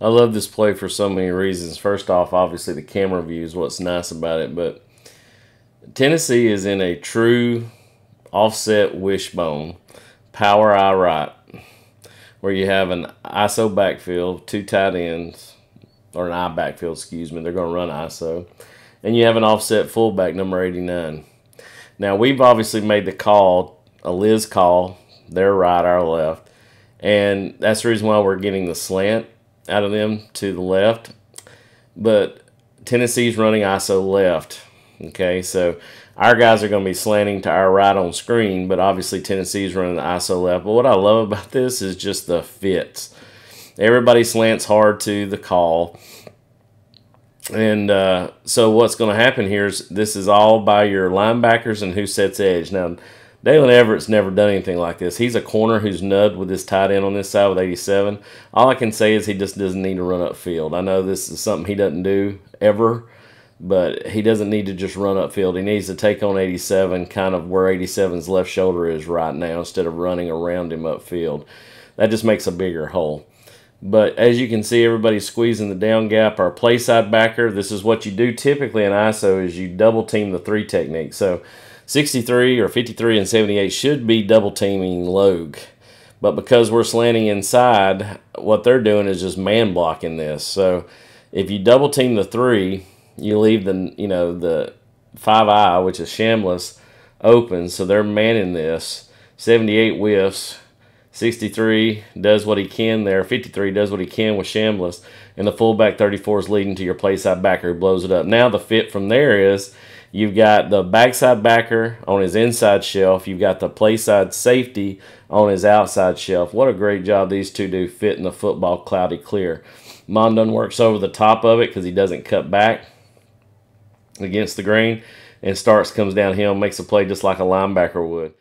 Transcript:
I love this play for so many reasons. First off, obviously the camera view is what's nice about it, but Tennessee is in a true offset wishbone, power I right, where you have an ISO backfield, two tight ends, or an I backfield, excuse me. They're going to run ISO. And you have an offset fullback, number 89. Now, we've obviously made the call, a Liz call, their right, our left. And that's the reason why we're getting the slant out of them to the left. But Tennessee's running ISO left. Okay, so our guys are going to be slanting to our right on screen, but obviously Tennessee's running the ISO left. But what I love about this is just the fits. Everybody slants hard to the call. And uh, so what's going to happen here is this is all by your linebackers and who sets edge. Now, Daylen Everette's never done anything like this. He's a corner who's nubbed with his tight end on this side with 87. All I can say is he just doesn't need to run upfield. I know this is something he doesn't do ever, but he doesn't need to just run upfield. He needs to take on 87 kind of where 87's left shoulder is right now instead of running around him upfield. That just makes a bigger hole. But as you can see, everybody's squeezing the down gap. Our play side backer, this is what you do typically in ISO is you double team the three technique. So 63 or 53 and 78 should be double teaming Logue. But because we're slanting inside, what they're doing is just man blocking this. So if you double team the three, you leave the you know the five eye, which is Chambliss, open. So they're manning this. 78 whiffs. 63 does what he can there. 53 does what he can with Chambliss. And the fullback 34 is leading to your play side backer who blows it up. Now the fit from there is You've got the backside backer on his inside shelf. You've got the play side safety on his outside shelf. What a great job these two do fitting the football cloudy clear. Mondon works over the top of it because he doesn't cut back against the grain. And Starks comes downhill, makes a play just like a linebacker would.